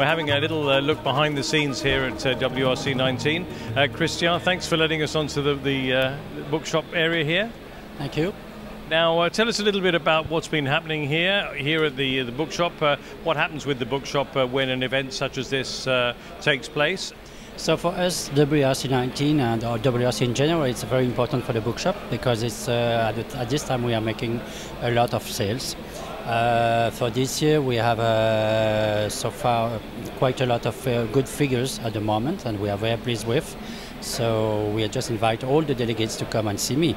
We're having a little uh, look behind the scenes here at uh, WRC 19. Uh, Christian, thanks for letting us onto the, the uh, bookshop area here. Thank you. Now, uh, tell us a little bit about what's been happening here, here at the the bookshop. Uh, what happens with the bookshop uh, when an event such as this uh, takes place? So for us, WRC 19 and or WRC in general, it's very important for the bookshop because it's uh, at, this time we are making a lot of sales. Uh, for this year, we have uh, so far quite a lot of uh, good figures at the moment, and we are very pleased with. So we just invite all the delegates to come and see me.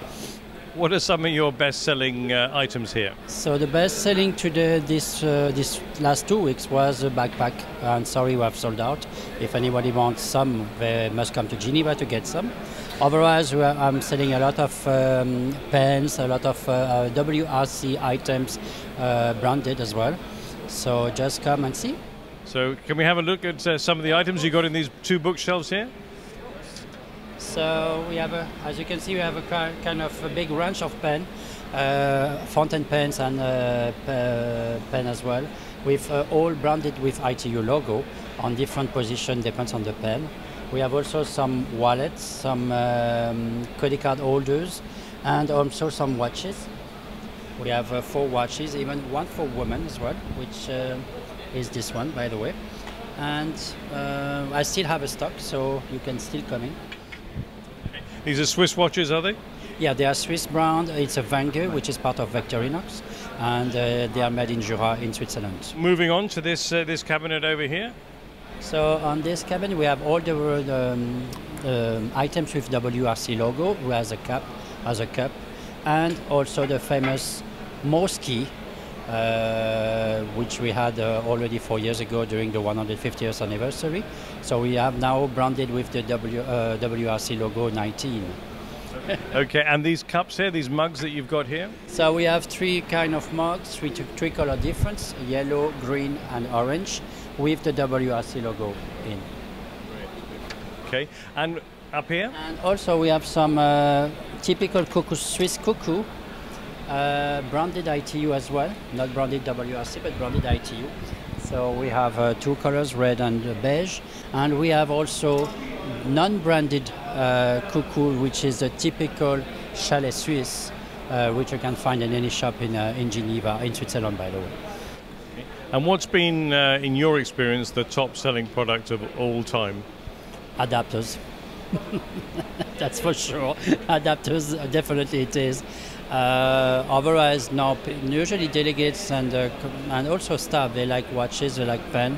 What are some of your best-selling uh, items here? So the best-selling today this uh, this last two weeks was a backpack, and sorry we have sold out. If anybody wants some, they must come to Geneva to get some. Otherwise, are, I'm selling a lot of um, pens, a lot of uh, uh WRC items, uh, branded as well. So just come and see. So can we have a look at uh, some of the items you got in these two bookshelves here? So we have, a, as you can see, we have a kind of a big range of pen, uh, fountain pens and uh, pen as well, with uh, all branded with ITU logo on different position, depends on the pen. We have also some wallets, some um, credit card holders, and also some watches. We have uh, four watches, even one for women as well, which uh, is this one, by the way. And uh, I still have a stock, so you can still come in. These are Swiss watches, are they? Yeah, they are Swiss brand. It's a Wenger, which is part of Victorinox, and uh, they are made in Jura in Switzerland. Moving on to this uh, this cabinet over here. So on this cabinet we have all the um, um, items with WRC logo, who has a cup, has a cup, and also the famous Morse key uh, which we had uh, already four years ago during the 150th anniversary. So we have now branded with the w, uh, WRC logo 19. okay, and these cups here, these mugs that you've got here? So we have three kind of mugs, three, three color difference, yellow, green and orange, with the WRC logo in. Okay, and up here? And also we have some uh, typical cuckoo, Swiss cuckoo, uh, branded ITU as well, not branded WRC, but branded ITU. So we have uh, two colors, red and beige, and we have also non-branded uh, cuckoo, which is a typical chalet Swiss, uh, which you can find in any shop in, uh, in Geneva, in Switzerland, by the way. And what's been, uh, in your experience, the top-selling product of all time? Adapters. That's for sure. Adapters, definitely it is. Uh, otherwise, no. Usually, delegates and uh, and also staff they like watches, they like pen,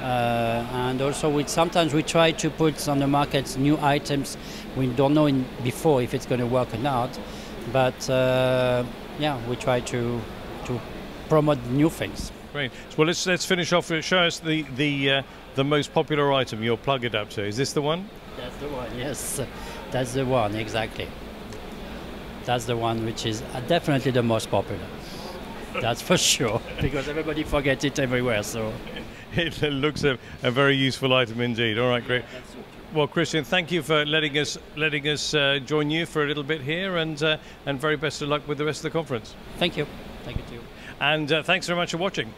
uh, and also we sometimes we try to put on the market new items. We don't know in, before if it's going to work or not, but uh, yeah, we try to to promote new things. Great. Well, let's let's finish off. Show us the the uh, the most popular item, your plug adapter. Is this the one? That's the one. Yes, that's the one exactly. That's the one which is definitely the most popular. That's for sure, because everybody forgets it everywhere. So it looks a, a very useful item indeed. All right, great. Well, Christian, thank you for letting us letting us uh, join you for a little bit here, and uh, and very best of luck with the rest of the conference. Thank you. Thank you too. And uh, thanks very much for watching.